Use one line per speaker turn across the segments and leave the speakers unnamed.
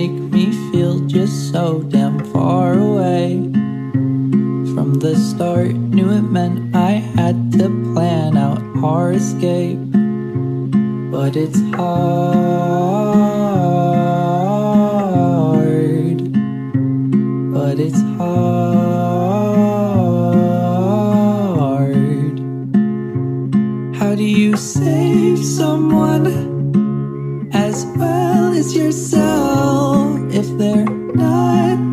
make me feel just so damn far away. From the start, knew it meant I had to
plan out our escape. But it's hard. But it's hard. How do you save someone? is yourself if they're not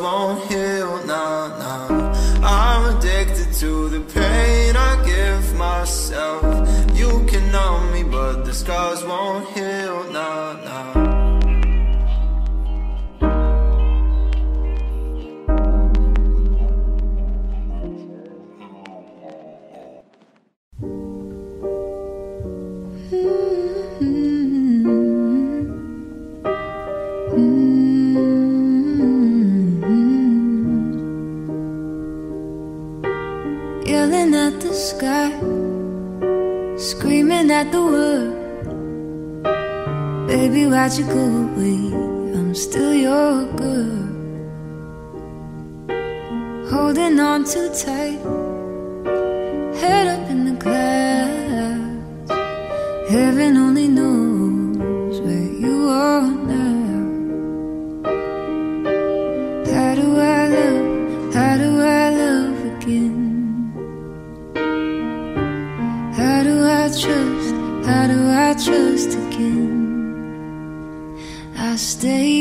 won't heal, nah, nah. I'm addicted to the pain I give myself. You can numb me, but the scars won't heal.
at the world. Baby, why'd you go away? I'm still your girl. Holding on too tight, head up in the clouds. Heaven only knows. stay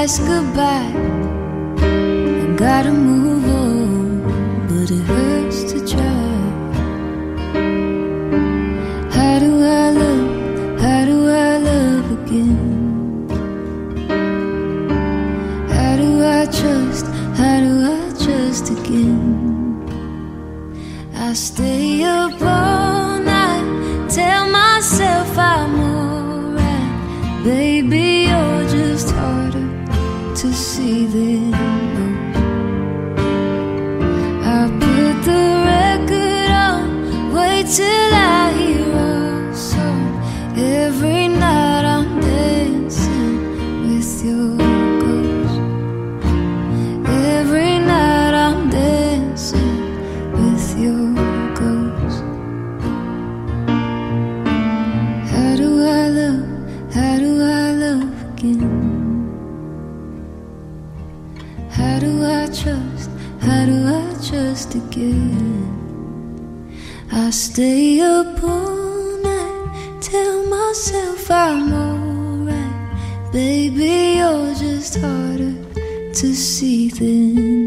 last goodbye. I gotta move on, but it hurts to try. How do I love? How do I love again? How do I trust? How do I trust again? I stay up. Stay up all night, tell myself I'm alright. Baby, you're just harder to see than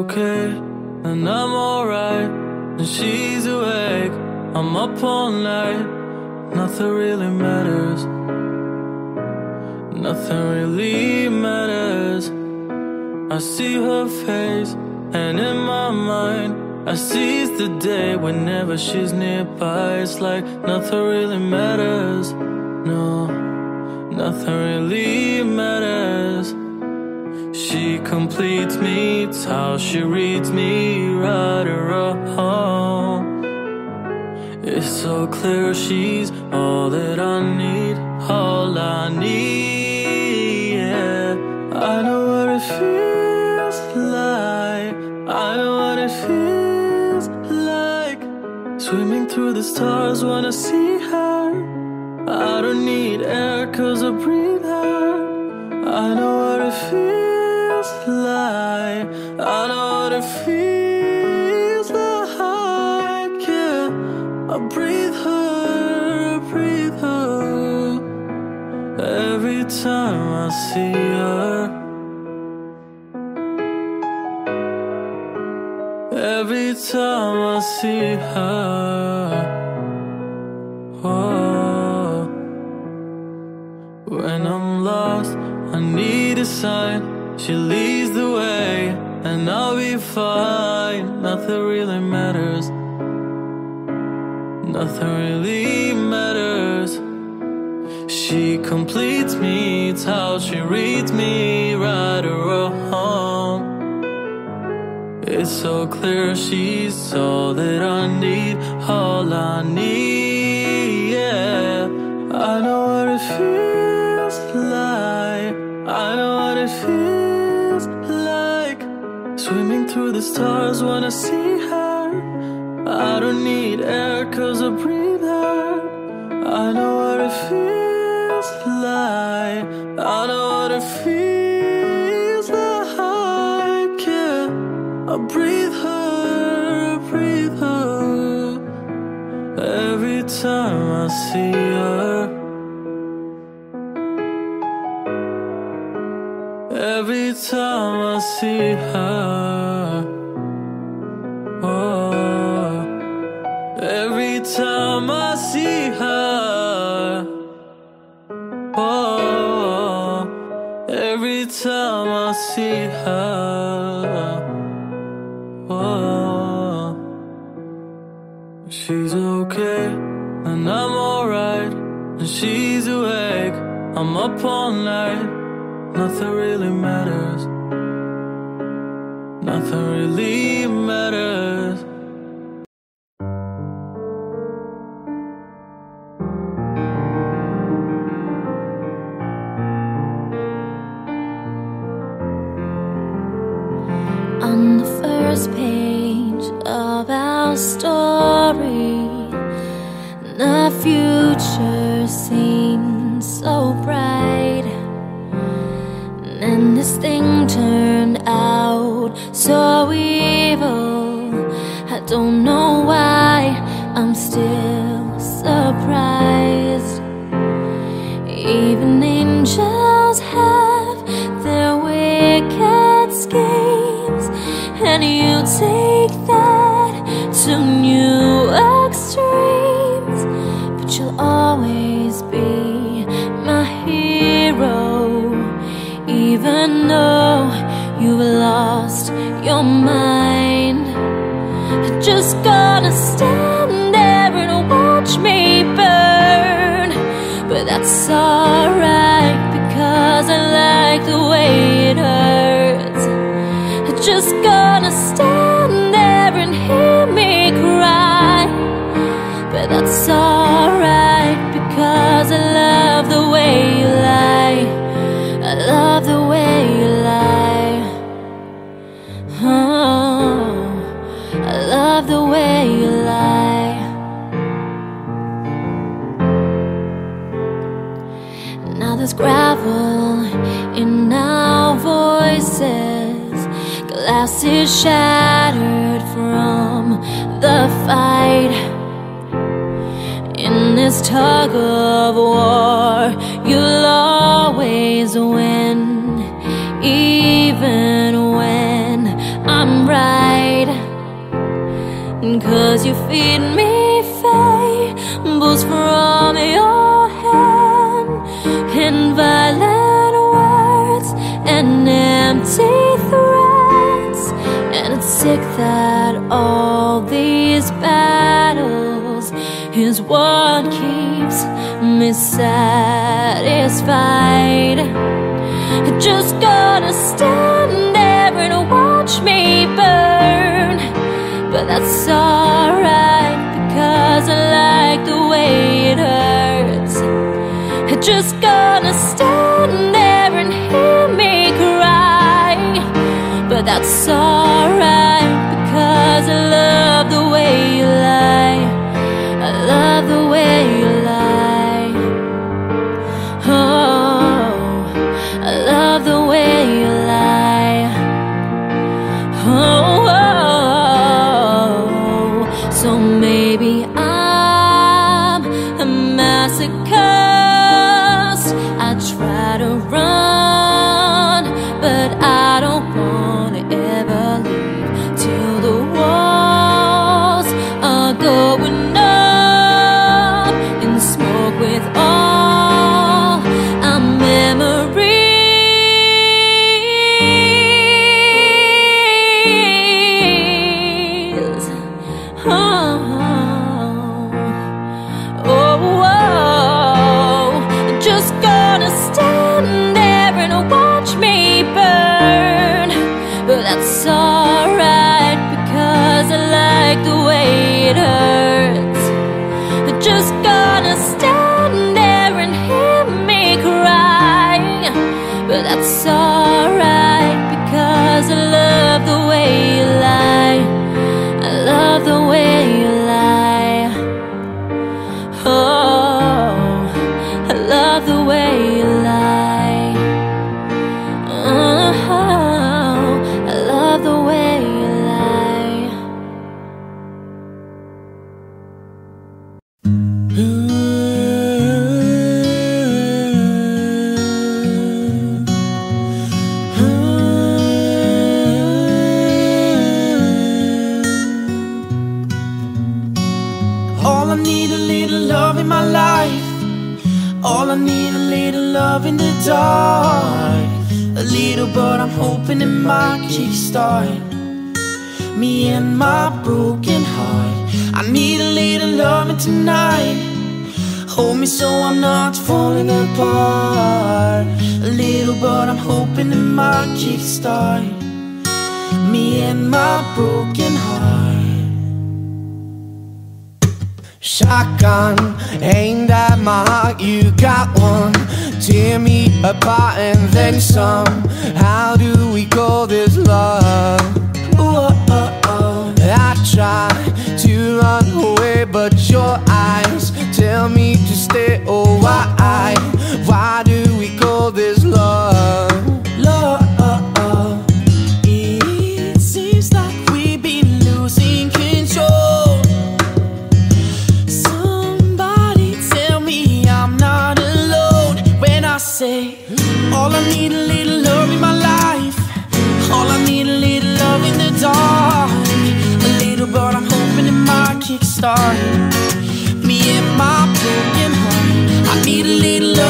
okay, and I'm alright. And she's awake, I'm up all night. Nothing really matters. Nothing really matters. I see her face, and in my mind, I seize the day whenever she's nearby. It's like nothing really matters. No, nothing really matters. She completes me, it's how she reads me, right or wrong. It's so clear she's all that I need, all I need. Yeah, I know what it feels like. I know what it feels like. Swimming through the stars, when I see her. I don't need air, cause I breathe her. I know I know what it feels like. Yeah, I breathe her, breathe her. Every time I see her. Every time I see her. Oh. When I'm lost, I need a sign. Fine. Nothing really matters. Nothing really matters. She completes me, it's how she reads me, right or wrong. It's so clear she's all that I need, all I need. Yeah, I know what it feels like. I know what it feels like. Swimming through the stars when I see her. I don't need air cause I breathe her. I know what it feels like. I know what it feels like. Yeah. I breathe her, I breathe her. Every time I see her. Every time I see her see her. Whoa. She's okay, and I'm alright, and she's awake. I'm up all night, nothing really matters. Nothing really matters.
just gonna stand there and watch me burn. But that's all shattered from the fight in this tug of war. that all these battles is what keeps me satisfied. Just gotta stand there and watch me burn, but that's alright because I like the way it hurts. Just gotta stand there and hear me cry, but that's all. run. It
might kickstart me and my broken heart. I need a little loving tonight. Hold me so I'm not falling apart. A little, but I'm hoping it might kickstart me and my broken heart. Shotgun aimed at my heart, you got one. Tear me apart and then some. How do we call this love? Ooh, oh, oh. I try to run away, but your eyes tell me to stay. Oh? Why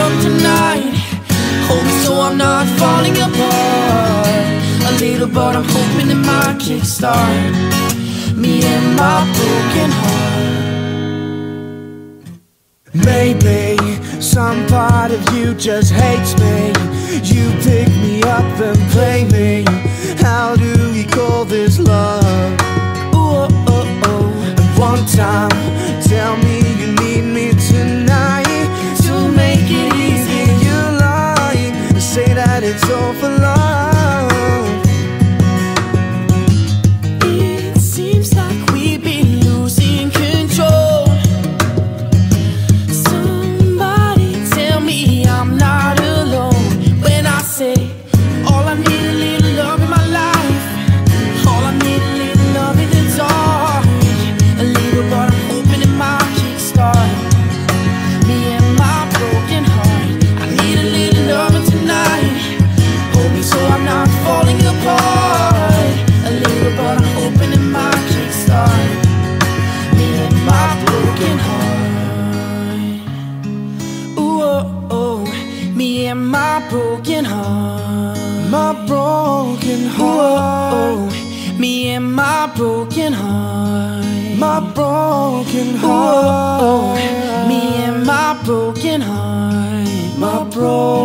little tonight. Hold me so I'm not falling apart. A little, but I'm hoping it might kickstart me and my broken heart. Maybe some part of you just hates me. You pick me up and play me. How do we call this love? Ooh, oh, oh, oh. And one time, it's all for love.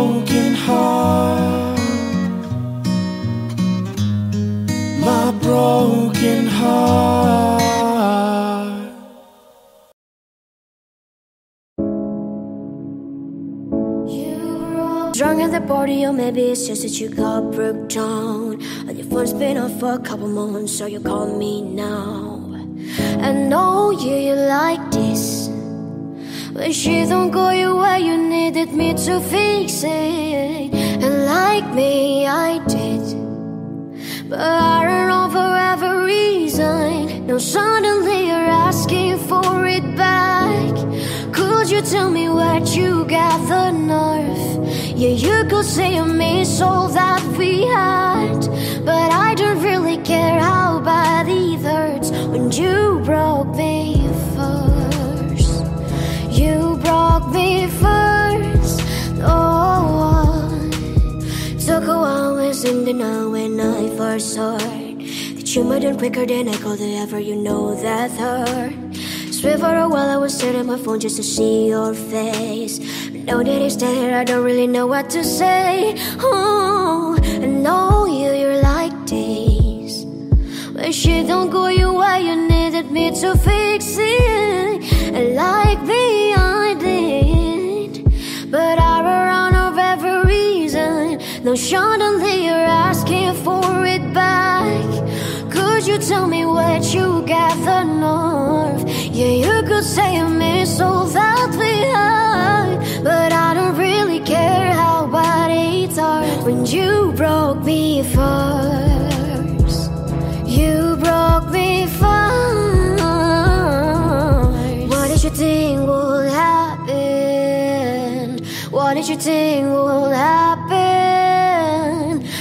Broken heart. My broken heart.
Drunk at the party, or maybe it's just that you got broke down. And your phone's been off for a couple months, so you call me now. And know you, you like this. When she don't go your way, you needed me to fix it. And like me, I did. But I don't know for every reason. Now suddenly you're asking for it back. Could you tell me where you got the nerve? Yeah, you could say I miss all that we had. But I don't really care how bad it hurts when you broke me Broke me first. Oh, took a while listening to know when I first heard that you made it quicker than I could ever. You know that hurt. Swear for a while I was at my phone just to see your face. But now that it's there, I don't really know what to say. Oh, I know you, you're like this. When shit don't go your way, you needed me to fix it. And like I did. But I ran out of every reason. Suddenly you're asking for it back. Could you tell me what you got the nerve? Yeah, you could say I miss all that we had. But I don't really care how bad it hurt when you broke me first. Think would happen?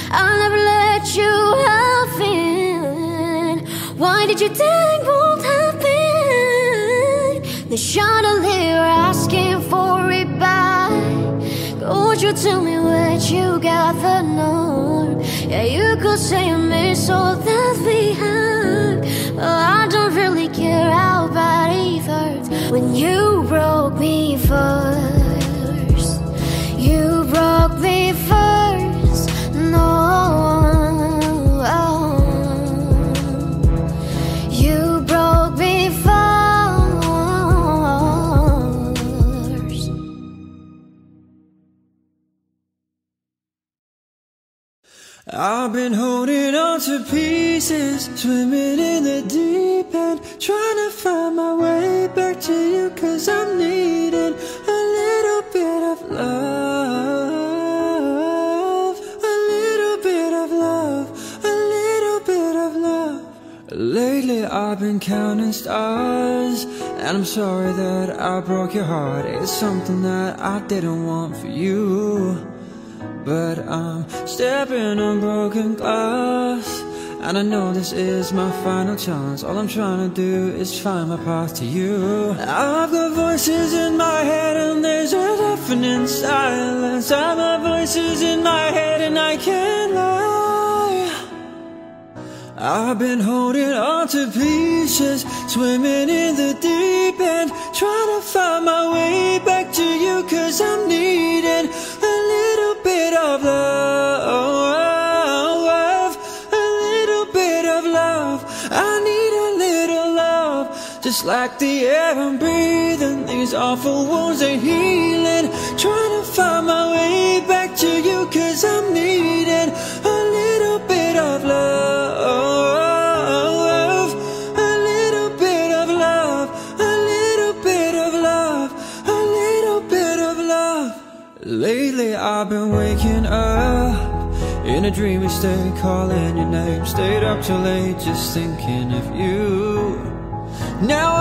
I'll never let you have it. Why did you think would happen? Suddenly you're asking for it back. Could you tell me what you got the norm. Yeah, you could say you miss all that we had. But I don't really care how bad it hurts when you broke me first.
I've been holding on to pieces, swimming in the deep end, trying to find my way back to you, cause I'm needing a little bit of love, a little bit of love, a little bit of love. Lately I've been counting stars, and I'm sorry that I broke your heart. It's something that I didn't want for you. But I'm stepping on broken glass. And I know this is my final chance. All I'm trying to do is find my path to you. I've got voices in my head and there's a deafening silence. I've got voices in my head and I can't lie. I've been holding on to pieces Swimming in the deep end Trying to find my way back to you Cause I'm needing bit of love A little bit of love. I need a little love Just like the air I'm breathing. These awful wounds are healing. Trying to find my way back to you Cause I'm needing a little bit of love Lately I've been waking up In a dreamy state calling your name. Stayed up too late just thinking of you. Now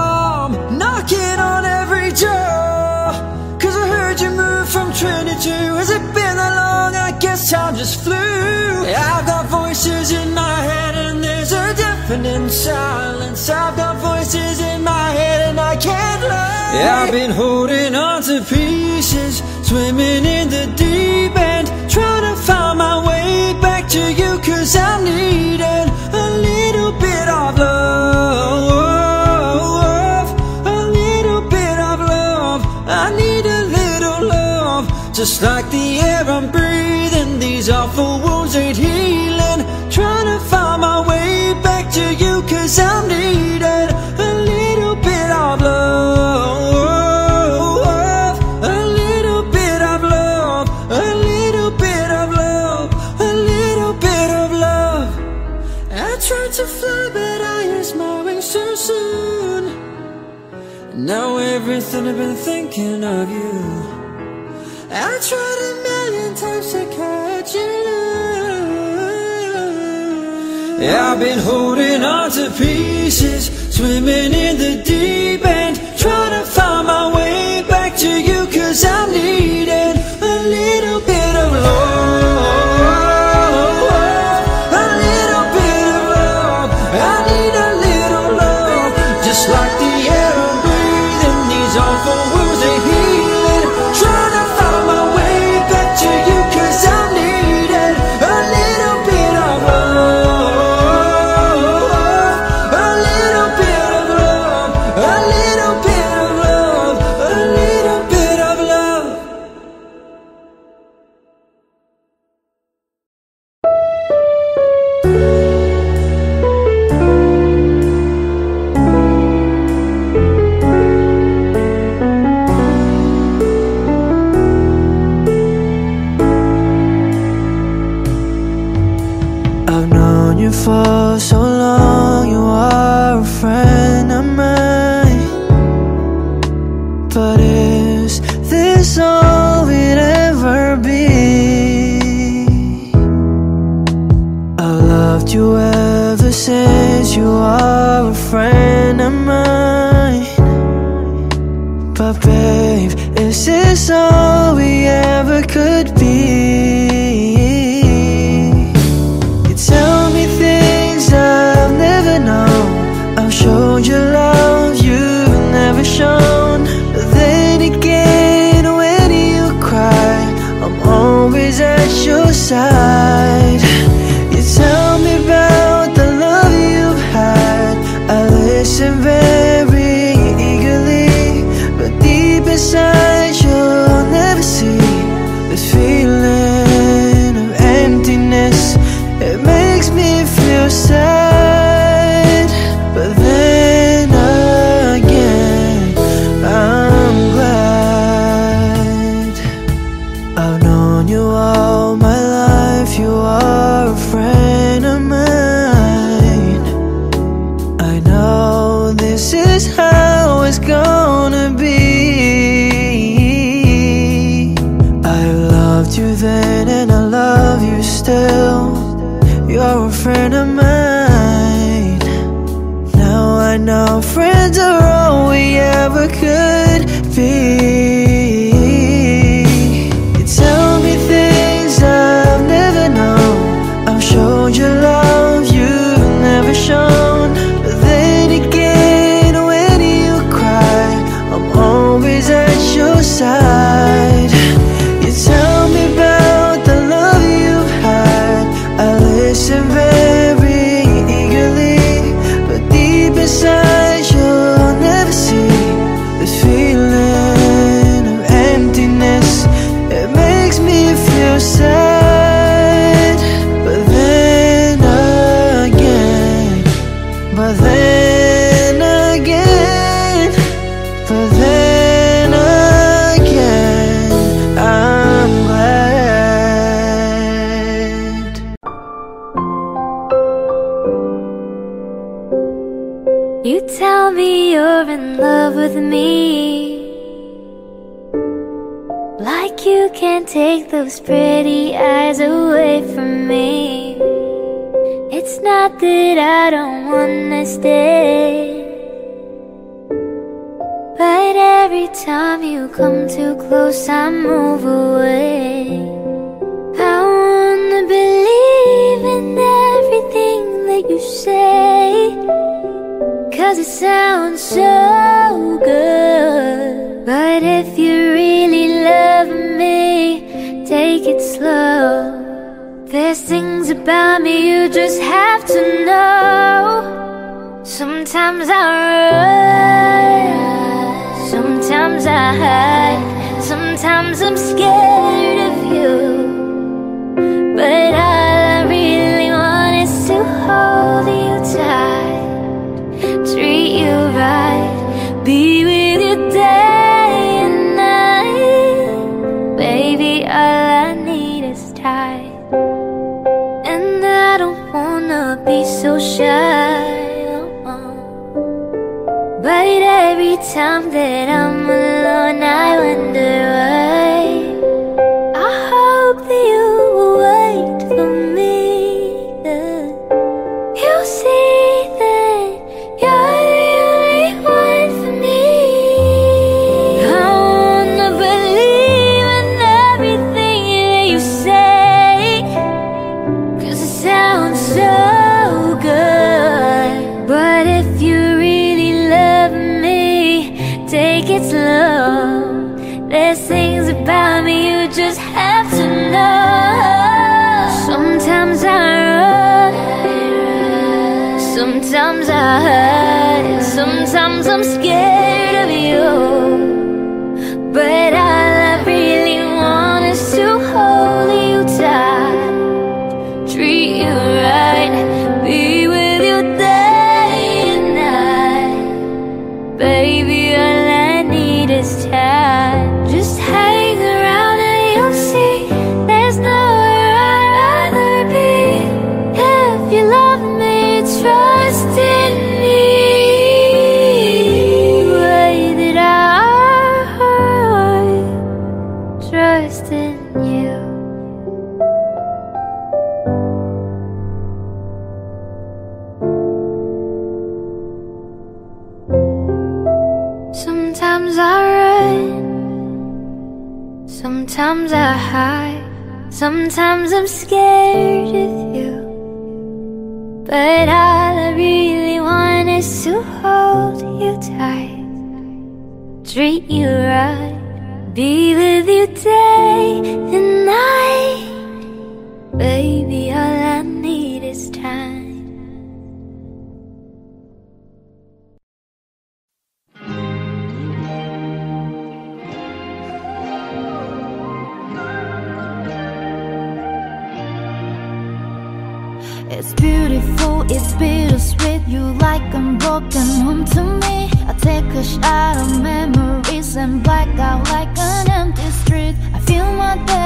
I'm knocking on every door Cause I heard you moved from Trinity. To Has it been that long? I guess time just flew. I've got voices in my head and there's a deafening silence. I've got voices in my head and I can't lie. Yeah, I've been holding on to pieces Swimming in the deep end Trying to find my way back to you Cause I'm needing a little bit of love A little bit of love. I need a little love Just like the air I'm breathing. These awful wounds ain't healing. Trying to find my way back to you Cause I'm needing a little bit of love everything I've been thinking of you. I tried a million times to catch you. Yeah, I've been holding on to pieces Swimming in the deep end Trying to find my way back to you Cause I need a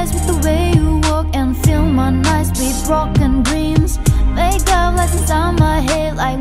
eyes with the way you
walk And fill my nights with broken dreams. Make up lights inside my head like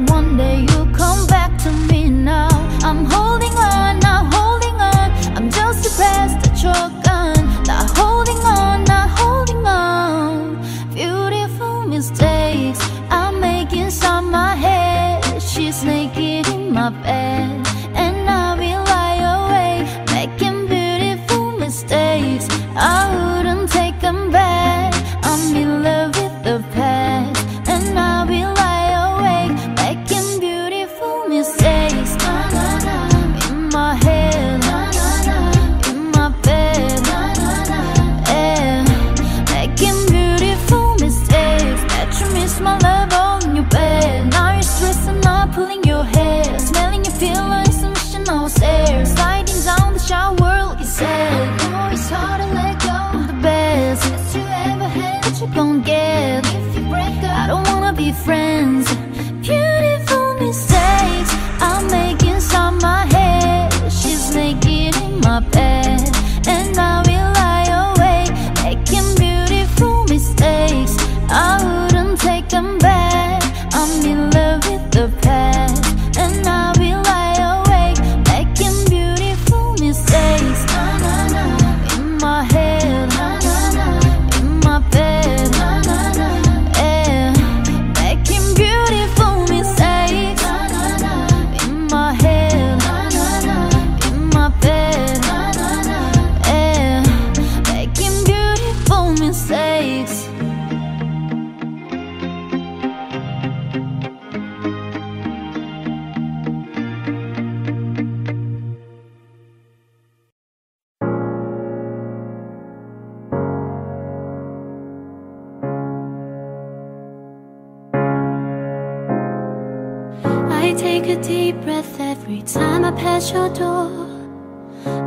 Take a deep breath every time I pass your door.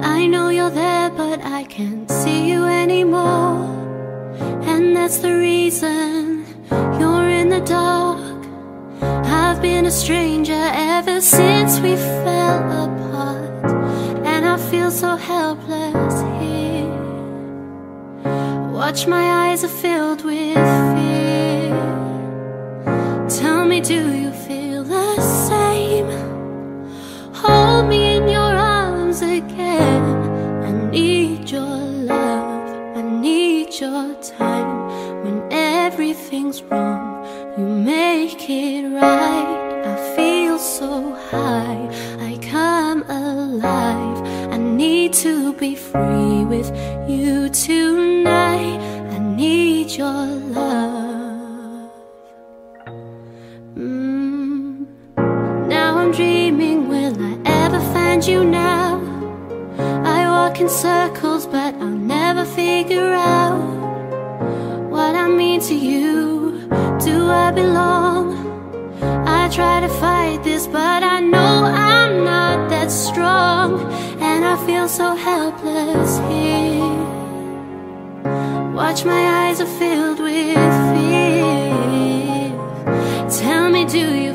I know you're there, but I can't see you anymore. And that's the reason you're in the dark. I've been a stranger ever since we fell apart. And I feel so helpless here. Watch my eyes are filled with fear. Tell me, do you everything's wrong, you make it right. I feel so high, I come alive. I need to be free with you tonight. I need your love. Mm. Now I'm dreaming, will I ever find you now? I walk in circles, but I'll never figure out what I mean to you. Do I belong? I try to fight this, but I know I'm not that strong, and I feel so helpless here. Watch my eyes are filled with fear. Tell me, do you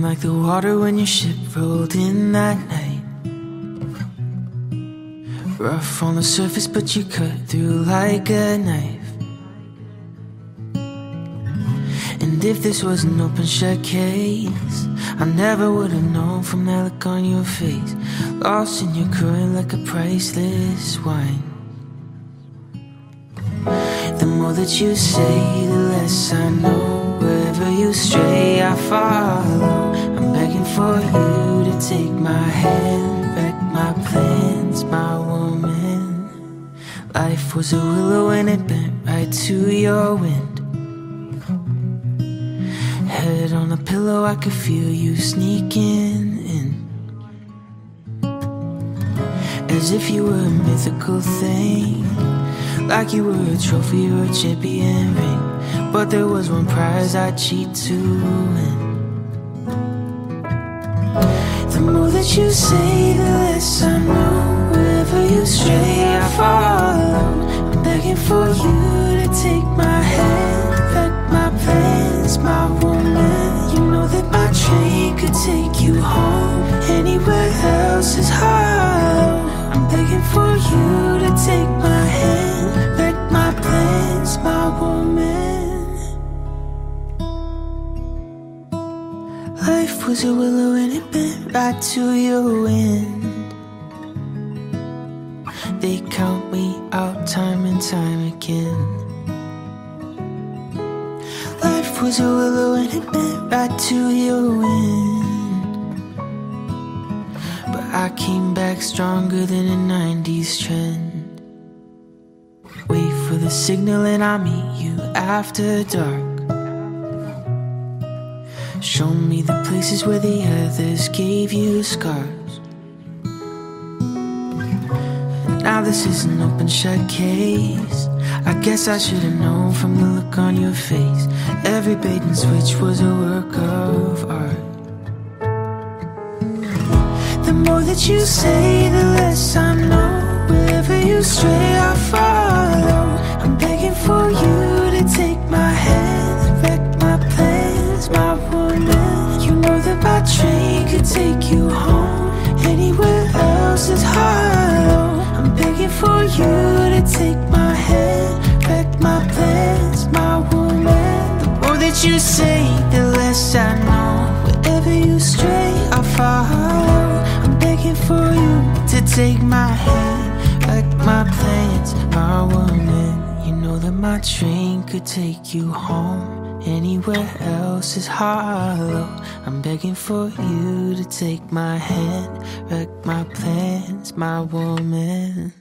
Like the water when your ship rolled in that night. Rough on the surface, but you cut through like a knife. And if this was an open shut case, I never would have known from that look on your face. Lost in your current like a priceless wine. The more that you say, the less I know. Wherever you stray, I follow. For you to take my hand, wreck my plans, my woman. Life was a willow and it bent right to your wind. Head on a pillow, I could feel you sneaking in. as if you were a mythical thing. Like you were a trophy or a champion ring. But there was one prize I'd cheat to win. The more that you say, the less I know. Wherever you stray, I follow. I'm begging for you to take my hand, back my plans, my woman. You know that my train could take you home. Anywhere else is hollow. I'm begging for you to take my hand, back my plans, my woman. Was a willow and it bent right to your wind. They count me out time and time again. Life was a willow and it bent right to your wind. But I came back stronger than a 90s trend. Wait for the signal and I'll meet you after dark. Show me the places where the others gave you scars. Now this is an open shut case. I guess I should have known from the look on your face. Every bait and switch was a work of art. The more that you say, the less I know. Wherever you stray, I follow. I'm begging for you take you home. Anywhere else is hollow. I'm begging for you to take my hand, wreck my plans, my woman. The more that you say, the less I know. Wherever you stray, I follow. I'm begging for you to take my hand, wreck my plans, my woman. You know that my train could take you home. Anywhere else is hollow. I'm begging for you to take my hand, wreck my plans, my woman.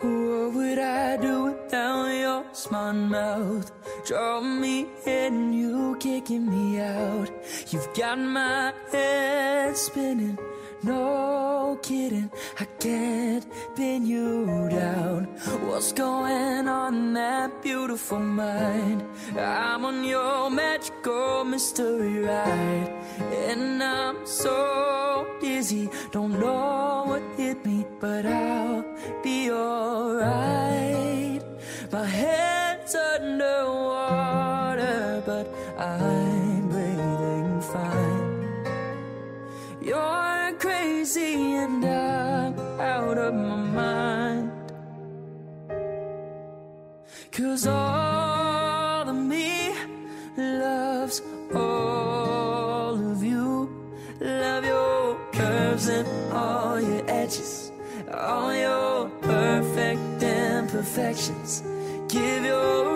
What would I do without your smart mouth? Draw me in, you kicking me out. You've got my head spinning. No kidding, I can't pin you down. What's going on that beautiful mind? I'm on your magical mystery ride, and I'm so dizzy. Don't know what hit me, but I'll be alright. My head's underwater, but I'm breathing fine. You're crazy and I'm out of my mind. Cause all Give your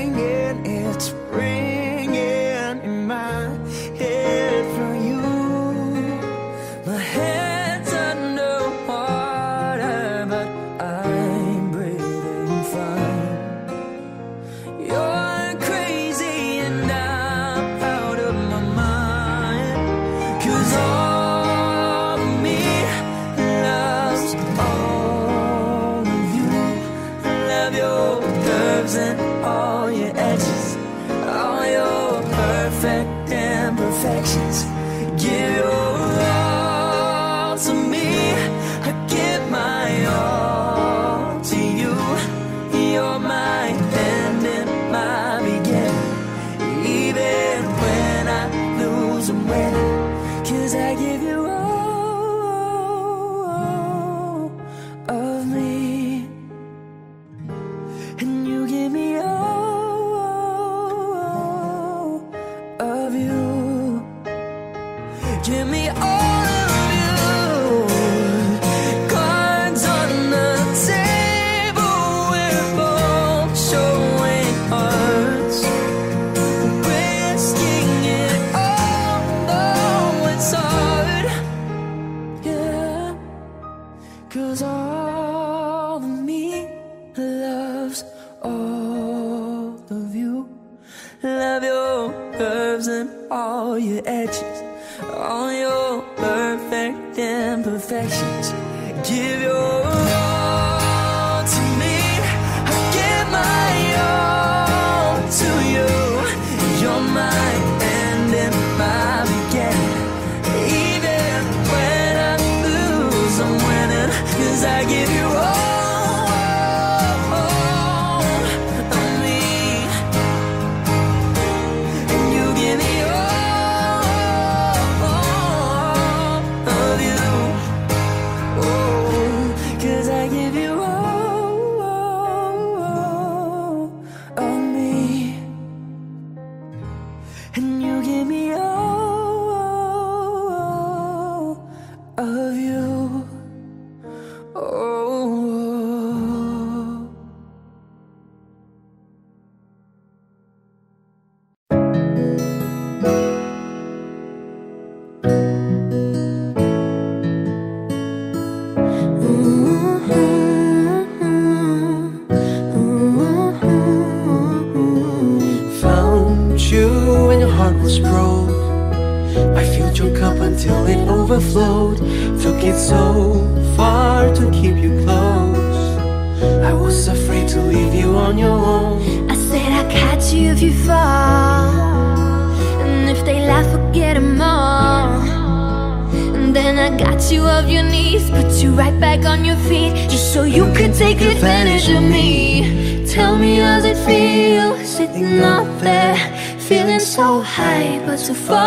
too far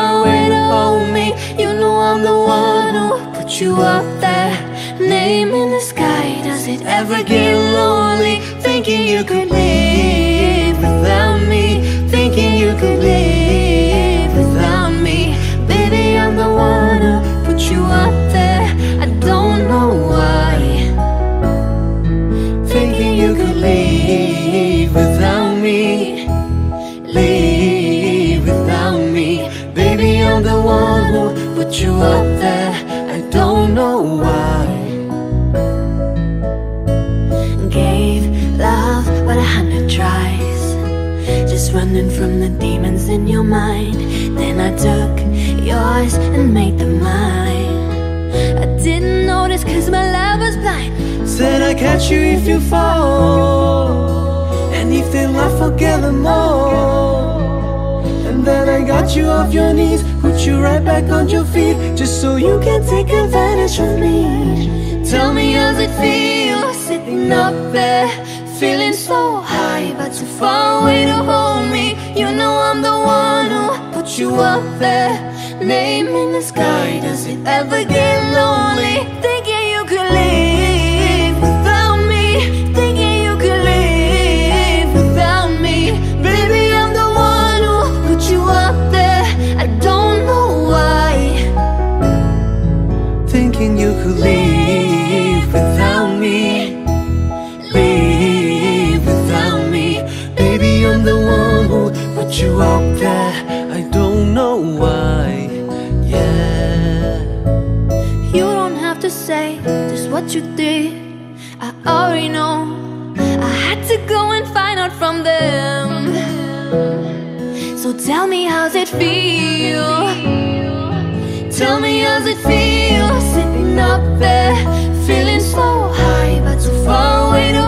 on your feet Just so you can take advantage of me
Tell me how's it feel sitting up there Feeling so high but too far away to hold me You know I'm the one who put you up there Name in the sky, does it ever get lonely? Thinking already know I had to go and find out from them. So tell me how's it feel? Tell me how's it feel? Sitting up there Feeling so high but so far away to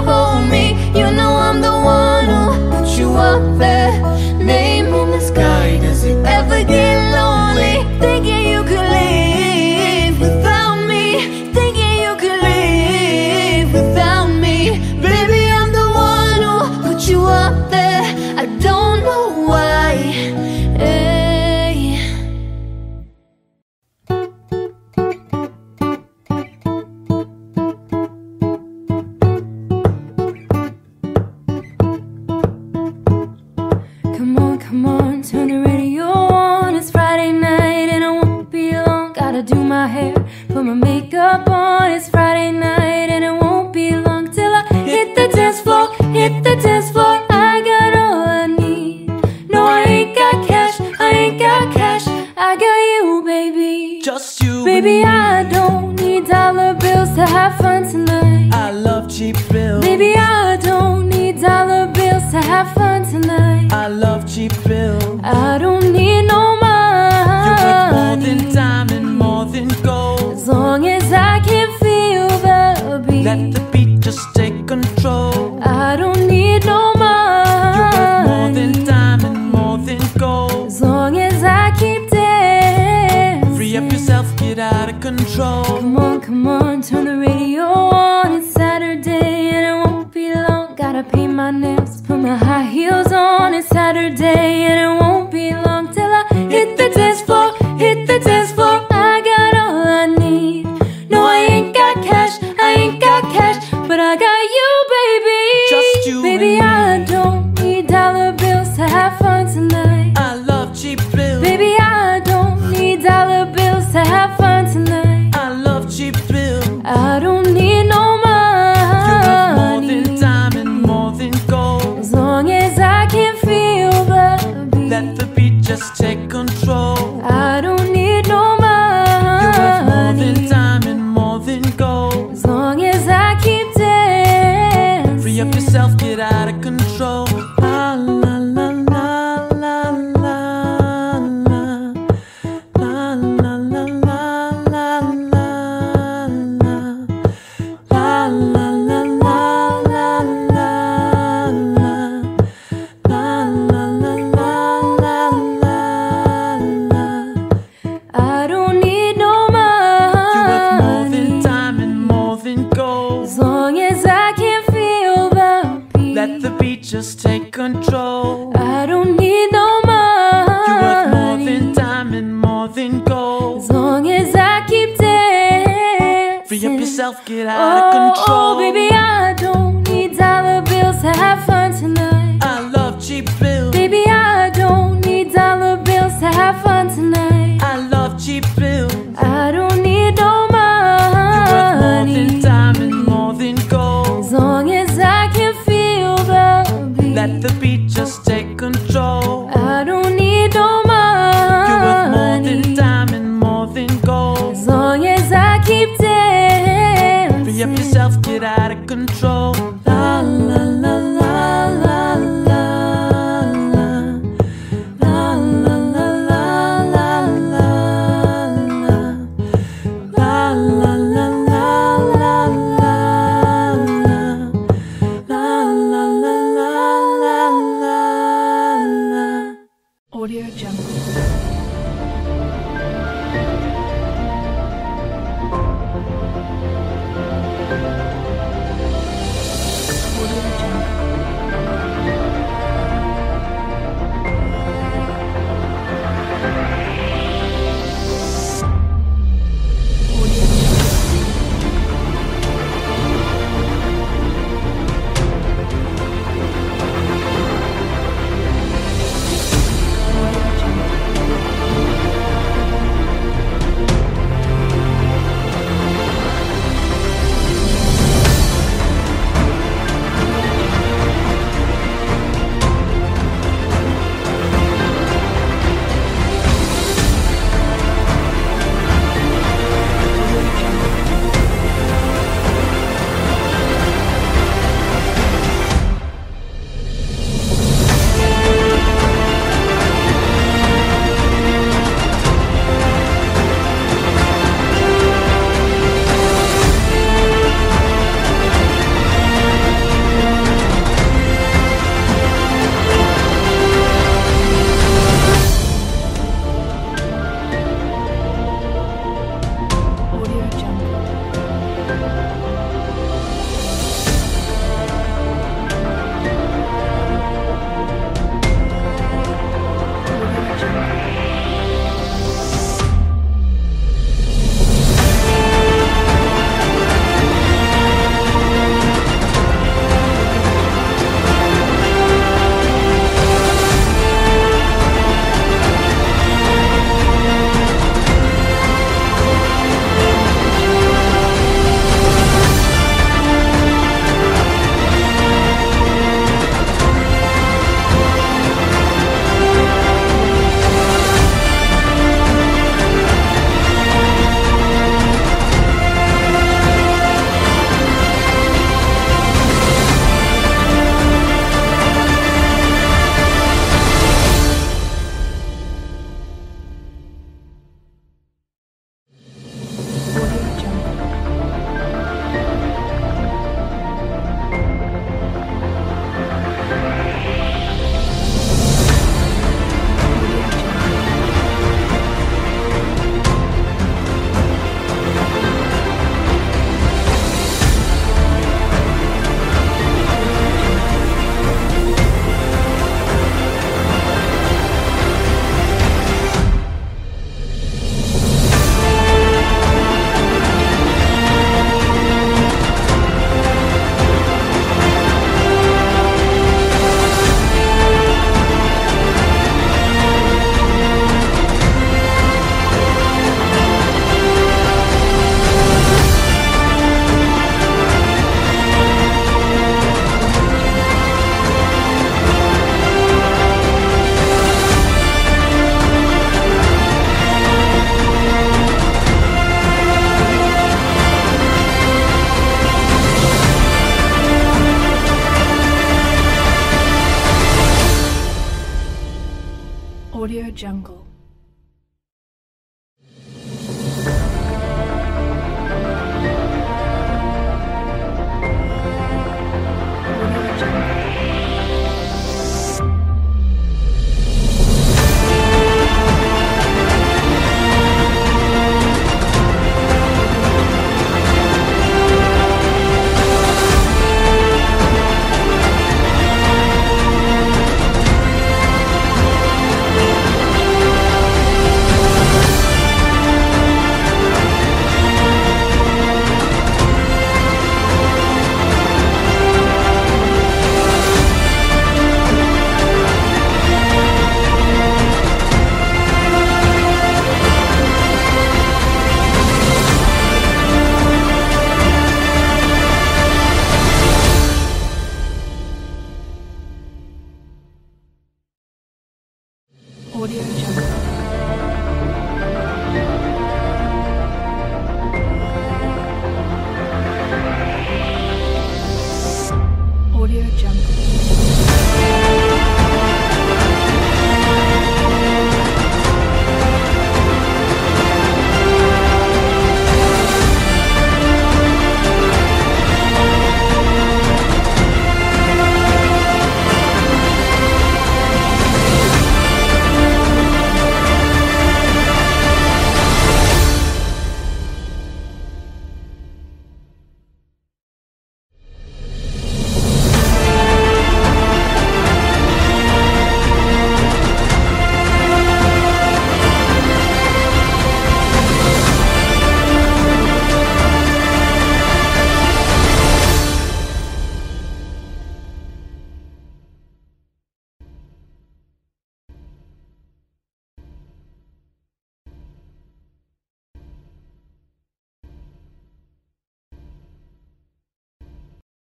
day and it